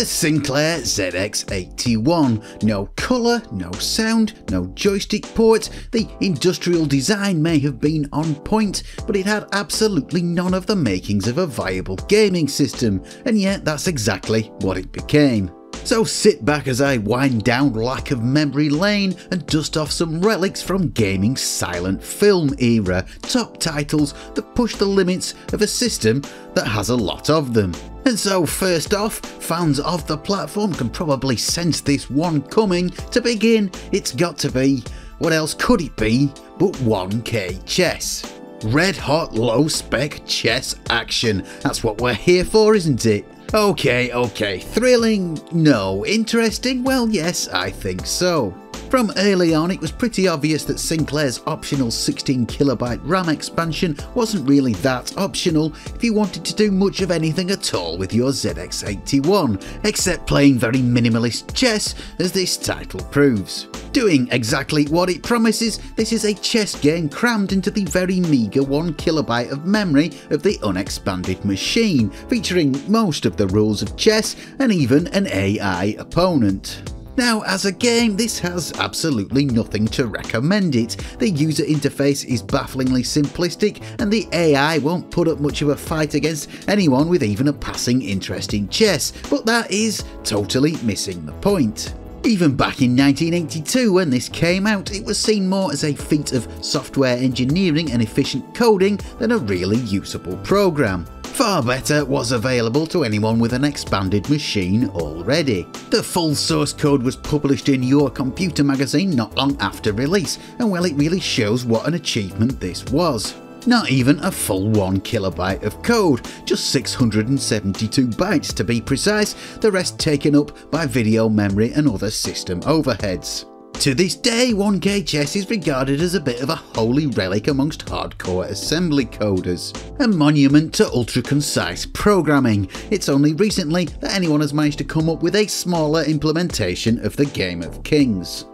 The Sinclair ZX81. No colour, no sound, no joystick port. The industrial design may have been on point, but it had absolutely none of the makings of a viable gaming system, and yet that's exactly what it became. So sit back as I wind down lack of memory lane and dust off some relics from gaming's silent film era, top titles that push the limits of a system that has a lot of them. And so first off, fans of the platform can probably sense this one coming. To begin, it's got to be, what else could it be but 1K chess? Red hot low spec chess action. That's what we're here for, isn't it? Okay, okay, thrilling? No. Interesting? Well, yes, I think so. From early on, it was pretty obvious that Sinclair's optional 16KB RAM expansion wasn't really that optional if you wanted to do much of anything at all with your ZX81, except playing very minimalist chess, as this title proves. Doing exactly what it promises, this is a chess game crammed into the very meagre 1KB of memory of the unexpanded machine, featuring most of the rules of chess and even an AI opponent. Now, as a game, this has absolutely nothing to recommend it. The user interface is bafflingly simplistic, and the AI won't put up much of a fight against anyone with even a passing interest in chess, but that is totally missing the point. Even back in 1982 when this came out, it was seen more as a feat of software engineering and efficient coding than a really usable program. Far better was available to anyone with an expanded machine already. The full source code was published in Your Computer magazine not long after release, and well it really shows what an achievement this was. Not even a full 1 kilobyte of code, just 672 bytes to be precise, the rest taken up by video memory and other system overheads. To this day, 1K chess is regarded as a bit of a holy relic amongst hardcore assembly coders. A monument to ultra concise programming. It's only recently that anyone has managed to come up with a smaller implementation of the Game of Kings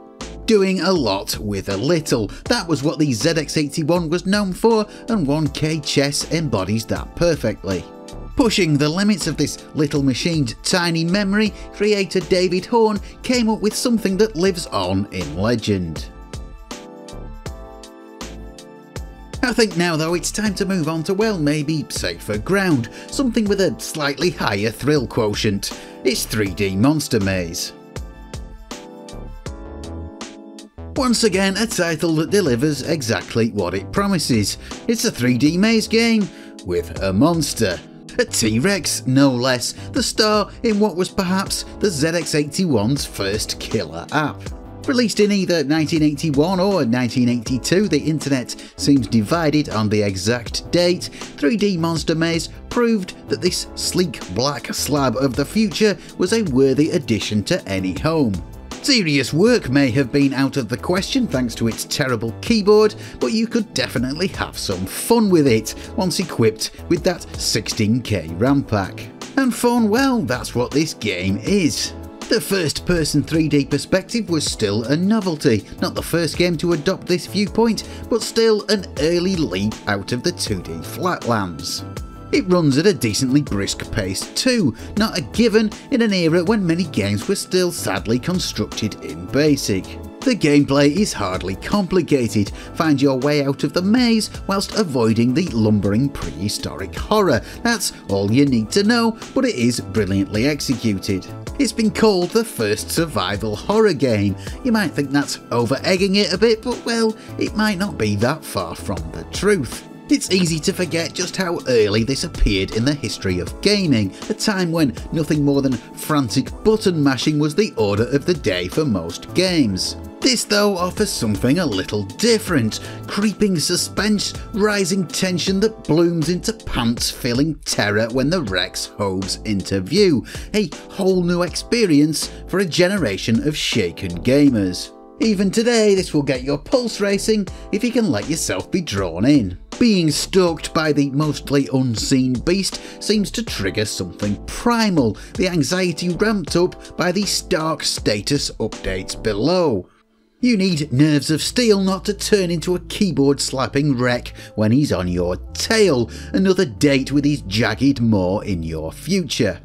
doing a lot with a little. That was what the ZX81 was known for, and 1K Chess embodies that perfectly. Pushing the limits of this little machine's tiny memory, creator David Horn came up with something that lives on in legend. I think now though it's time to move on to well maybe safer ground, something with a slightly higher thrill quotient. It's 3D Monster Maze. Once again, a title that delivers exactly what it promises. It's a 3D maze game with a monster. A T-Rex, no less, the star in what was perhaps the ZX81's first killer app. Released in either 1981 or 1982, the internet seems divided on the exact date. 3D Monster Maze proved that this sleek black slab of the future was a worthy addition to any home. Serious work may have been out of the question thanks to its terrible keyboard, but you could definitely have some fun with it once equipped with that 16k RAM pack. And fun, well, that's what this game is. The first person 3D perspective was still a novelty, not the first game to adopt this viewpoint, but still an early leap out of the 2D flatlands. It runs at a decently brisk pace too, not a given in an era when many games were still sadly constructed in BASIC. The gameplay is hardly complicated, find your way out of the maze whilst avoiding the lumbering prehistoric horror, that's all you need to know, but it is brilliantly executed. It's been called the first survival horror game. You might think that's over egging it a bit, but well, it might not be that far from the truth. It's easy to forget just how early this appeared in the history of gaming, a time when nothing more than frantic button mashing was the order of the day for most games. This though offers something a little different, creeping suspense, rising tension that blooms into pants-filling terror when the Rex hoves into view, a whole new experience for a generation of shaken gamers. Even today, this will get your pulse racing if you can let yourself be drawn in. Being stalked by the mostly unseen beast seems to trigger something primal, the anxiety ramped up by the stark status updates below. You need nerves of steel not to turn into a keyboard slapping wreck when he's on your tail, another date with his jagged maw in your future.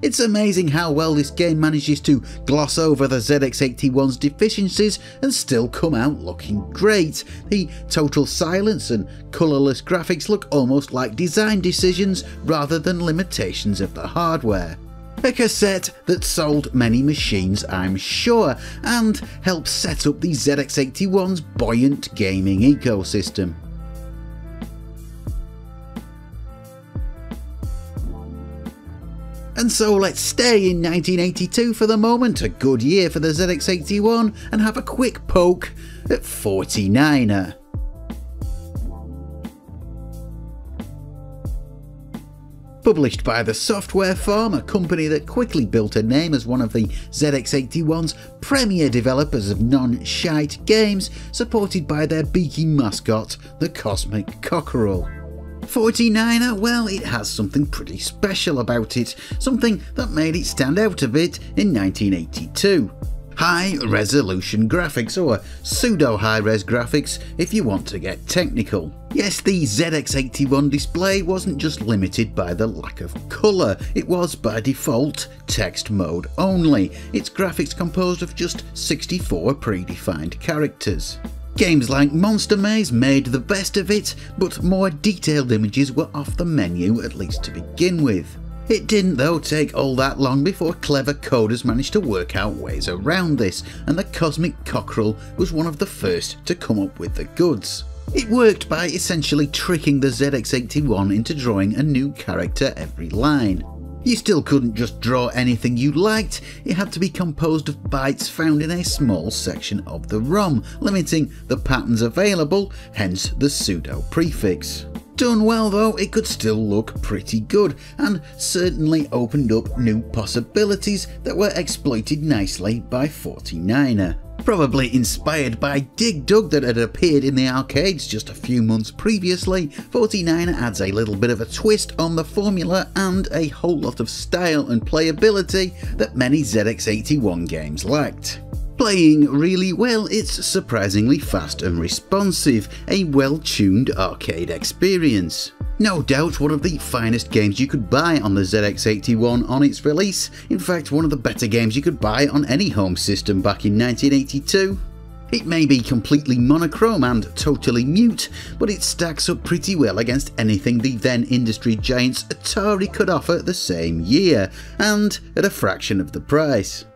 It's amazing how well this game manages to gloss over the ZX81's deficiencies and still come out looking great. The total silence and colourless graphics look almost like design decisions rather than limitations of the hardware. A cassette that sold many machines, I'm sure, and helped set up the ZX81's buoyant gaming ecosystem. And so let's stay in 1982 for the moment, a good year for the ZX81, and have a quick poke at 49er. Published by the Software Farm, a company that quickly built a name as one of the ZX81's premier developers of non-shite games, supported by their beaky mascot, the Cosmic Cockerel. 49er, well, it has something pretty special about it, something that made it stand out a bit in 1982. High resolution graphics, or pseudo high res graphics if you want to get technical. Yes, the ZX81 display wasn't just limited by the lack of colour, it was by default text mode only, its graphics composed of just 64 predefined characters. Games like Monster Maze made the best of it, but more detailed images were off the menu at least to begin with. It didn't though take all that long before clever coders managed to work out ways around this, and the Cosmic Cockerel was one of the first to come up with the goods. It worked by essentially tricking the ZX81 into drawing a new character every line. You still couldn't just draw anything you liked, it had to be composed of bytes found in a small section of the ROM, limiting the patterns available, hence the pseudo prefix. Done well though, it could still look pretty good, and certainly opened up new possibilities that were exploited nicely by 49er probably inspired by Dig Dug that had appeared in the arcades just a few months previously, 49 adds a little bit of a twist on the formula and a whole lot of style and playability that many ZX81 games lacked. Playing really well, it's surprisingly fast and responsive, a well-tuned arcade experience. No doubt one of the finest games you could buy on the ZX81 on its release, in fact one of the better games you could buy on any home system back in 1982. It may be completely monochrome and totally mute, but it stacks up pretty well against anything the then industry giants Atari could offer the same year, and at a fraction of the price.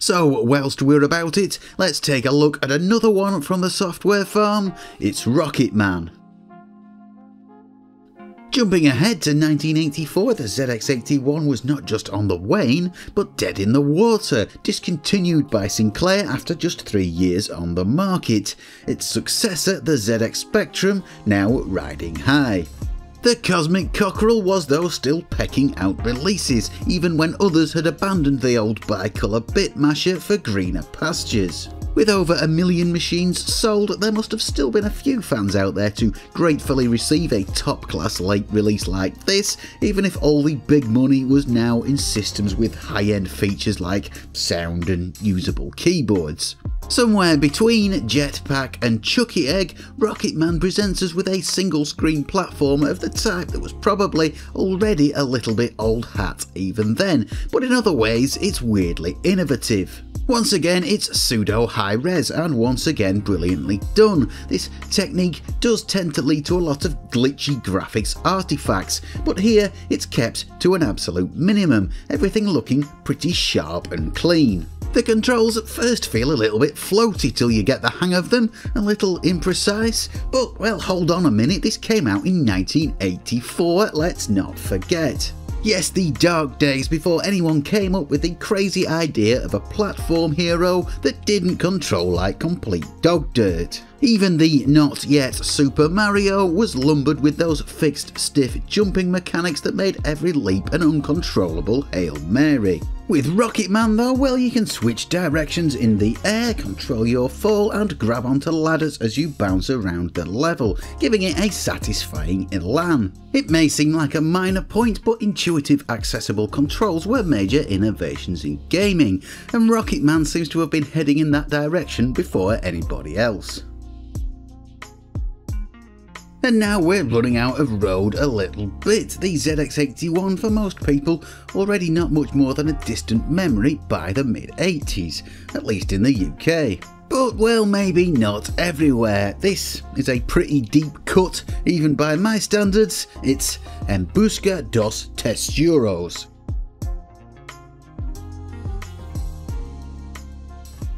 So, whilst we're about it, let's take a look at another one from the software farm. It's Rocket Man. Jumping ahead to 1984, the ZX81 was not just on the wane, but dead in the water, discontinued by Sinclair after just three years on the market. Its successor, the ZX Spectrum, now riding high. The Cosmic Cockerel was though still pecking out releases, even when others had abandoned the old bicolour bit masher for greener pastures. With over a million machines sold, there must have still been a few fans out there to gratefully receive a top class late release like this, even if all the big money was now in systems with high end features like sound and usable keyboards. Somewhere between Jetpac and Chuckie Egg, Rocket Man presents us with a single screen platformer of the type that was probably already a little bit old hat even then, but in other ways it's weirdly innovative. Once again, it's pseudo high res and once again brilliantly done. This technique does tend to lead to a lot of glitchy graphics artifacts, but here it's kept to an absolute minimum, everything looking pretty sharp and clean. The controls at first feel a little bit floaty till you get the hang of them, a little imprecise, but well hold on a minute, this came out in 1984, let's not forget. Yes, the dark days before anyone came up with the crazy idea of a platform hero that didn't control like complete dog dirt. Even the not yet Super Mario was lumbered with those fixed stiff jumping mechanics that made every leap an uncontrollable Hail Mary. With Rocket Man though, well you can switch directions in the air, control your fall and grab onto ladders as you bounce around the level, giving it a satisfying elan. It may seem like a minor point, but intuitive accessible controls were major innovations in gaming, and Rocket Man seems to have been heading in that direction before anybody else. And now we're running out of road a little bit. The ZX81 for most people already not much more than a distant memory by the mid 80s, at least in the UK. But well, maybe not everywhere. This is a pretty deep cut, even by my standards. It's Em Busca dos Tesouros.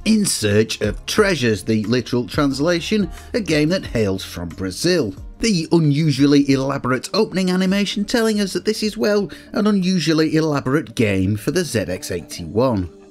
In Search of Treasures, the literal translation, a game that hails from Brazil. The unusually elaborate opening animation telling us that this is, well, an unusually elaborate game for the ZX81.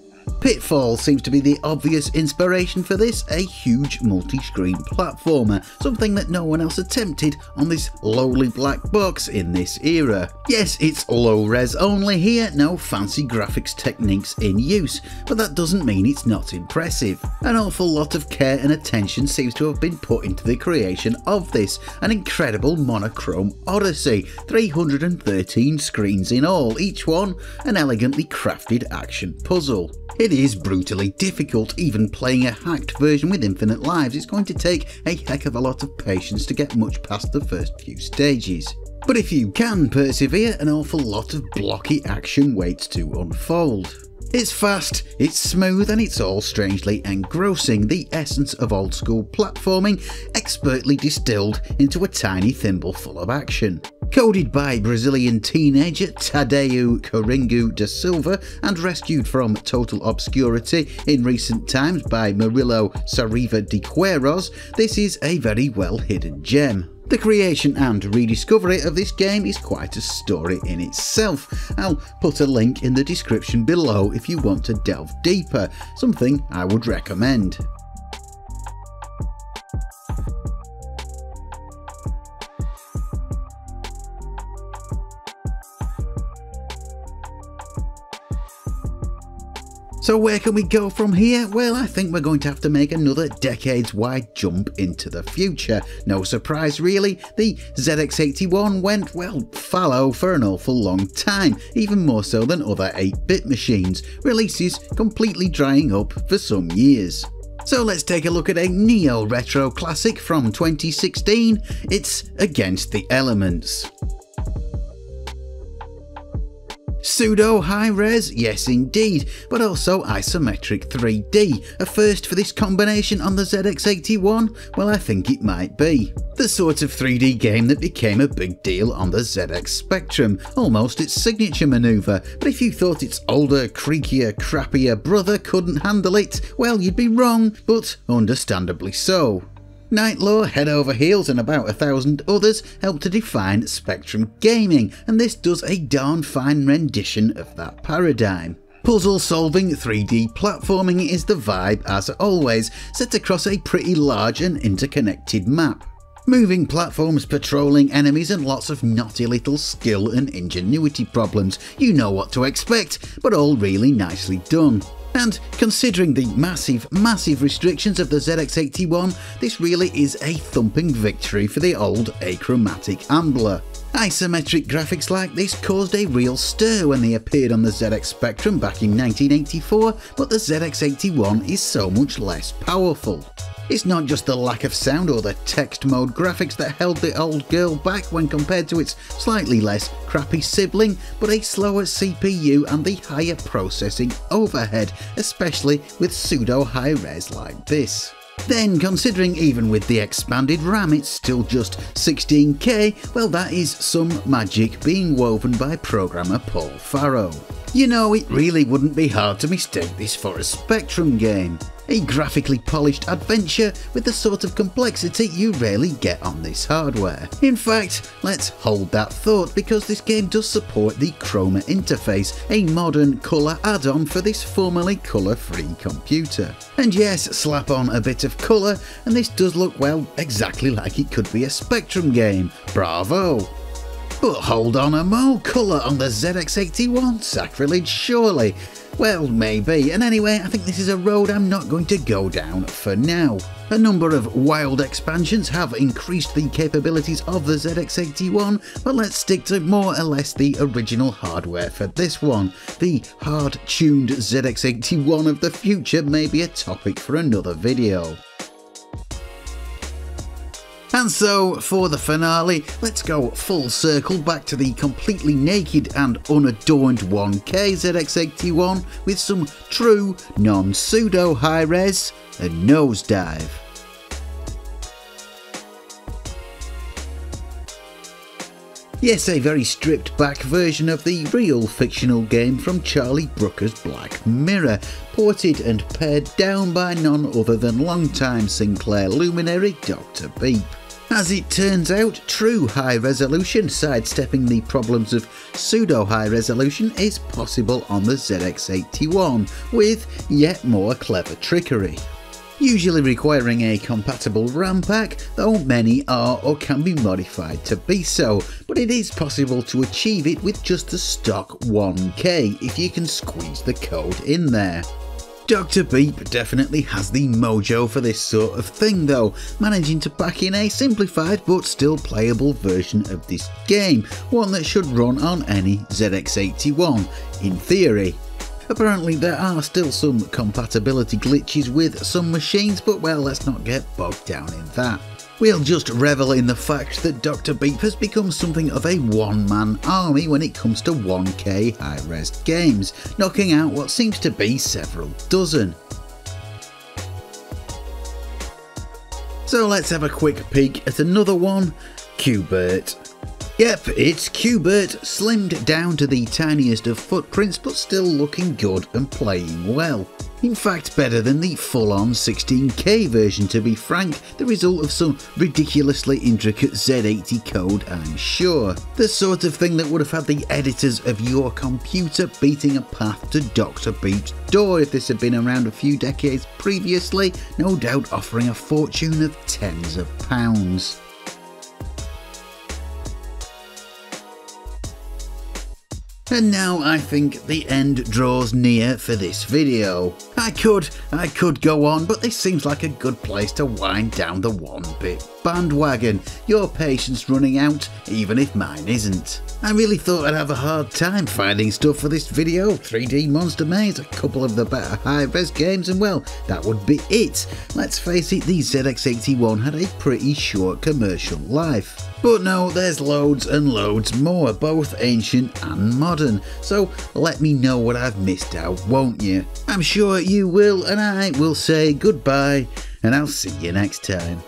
Pitfall seems to be the obvious inspiration for this, a huge multi-screen platformer, something that no one else attempted on this lowly black box in this era. Yes, it's low res only here, no fancy graphics techniques in use, but that doesn't mean it's not impressive. An awful lot of care and attention seems to have been put into the creation of this, an incredible monochrome odyssey, 313 screens in all, each one an elegantly crafted action puzzle. It is brutally difficult, even playing a hacked version with infinite lives is going to take a heck of a lot of patience to get much past the first few stages. But if you can persevere, an awful lot of blocky action waits to unfold. It's fast, it's smooth, and it's all strangely engrossing, the essence of old school platforming, expertly distilled into a tiny thimble full of action. Coded by Brazilian teenager Tadeu Curinga da Silva and rescued from total obscurity in recent times by Murilo Saraiva de Queiroz, this is a very well hidden gem. The creation and rediscovery of this game is quite a story in itself. I'll put a link in the description below if you want to delve deeper, something I would recommend. So where can we go from here? Well, I think we're going to have to make another decades-wide jump into the future. No surprise really, the ZX81 went, well, fallow for an awful long time, even more so than other 8-bit machines, releases completely drying up for some years. So let's take a look at a neo-retro classic from 2016, it's Against the Elements. Pseudo high res, yes indeed, but also isometric 3D, a first for this combination on the ZX81? Well I think it might be. The sort of 3D game that became a big deal on the ZX Spectrum, almost its signature manoeuvre, but if you thought its older, creakier, crappier brother couldn't handle it, well you'd be wrong, but understandably so. Knight Lore, Head Over Heels and about a thousand others helped to define Spectrum gaming, and this does a darn fine rendition of that paradigm. Puzzle solving 3D platforming is the vibe as always, set across a pretty large and interconnected map. Moving platforms, patrolling enemies and lots of naughty little skill and ingenuity problems. You know what to expect, but all really nicely done. And considering the massive, massive restrictions of the ZX81, this really is a thumping victory for the old achromatic Ambler. Isometric graphics like this caused a real stir when they appeared on the ZX Spectrum back in 1984, but the ZX81 is so much less powerful. It's not just the lack of sound or the text mode graphics that held the old girl back when compared to its slightly less crappy sibling, but a slower CPU and the higher processing overhead, especially with pseudo high res like this. Then, considering even with the expanded RAM it's still just 16k, well that is some magic being woven by programmer Paul Farrow. You know, it really wouldn't be hard to mistake this for a Spectrum game. A graphically polished adventure with the sort of complexity you rarely get on this hardware. In fact, let's hold that thought because this game does support the Chroma interface, a modern colour add-on for this formerly colour-free computer. And yes, slap on a bit of colour and this does look well exactly like it could be a Spectrum game. Bravo! But hold on a mo, colour on the ZX81, sacrilege surely. Well, maybe, and anyway, I think this is a road I'm not going to go down for now. A number of wild expansions have increased the capabilities of the ZX81, but let's stick to more or less the original hardware for this one. The hard-tuned ZX81 of the future may be a topic for another video. And so, for the finale, let's go full circle back to the completely naked and unadorned 1K ZX81 with some true, non pseudo high res and Nohzdyve. Yes, a very stripped back version of the real fictional game from Charlie Brooker's Black Mirror, ported and pared down by none other than longtime Sinclair luminary Dr. Beep. As it turns out, true high resolution sidestepping the problems of pseudo high resolution is possible on the ZX81 with yet more clever trickery usually requiring a compatible RAM pack, though many are or can be modified to be so, but it is possible to achieve it with just a stock 1K if you can squeeze the code in there. Dr. Beep definitely has the mojo for this sort of thing though, managing to pack in a simplified but still playable version of this game, one that should run on any ZX81, in theory. Apparently there are still some compatibility glitches with some machines, but well, let's not get bogged down in that. We'll just revel in the fact that Dr. Beep has become something of a one-man army when it comes to 1K high-res games, knocking out what seems to be several dozen. So let's have a quick peek at another one, Q*bert. Yep, it's Q*bert, slimmed down to the tiniest of footprints but still looking good and playing well. In fact, better than the full-on 16K version to be frank, the result of some ridiculously intricate Z80 code I'm sure. The sort of thing that would have had the editors of your computer beating a path to Dr. Beep's door if this had been around a few decades previously, no doubt offering a fortune of tens of pounds. And now I think the end draws near for this video. I could, I could go on, but this seems like a good place to wind down the one bit bandwagon. Your patience running out, even if mine isn't. I really thought I'd have a hard time finding stuff for this video. 3D Monster Maze, a couple of the better high-res games, and well, that would be it. Let's face it, the ZX81 had a pretty short commercial life. But no, there's loads and loads more, both ancient and modern, so let me know what I've missed out, won't you? I'm sure you will, and I will say goodbye, and I'll see you next time.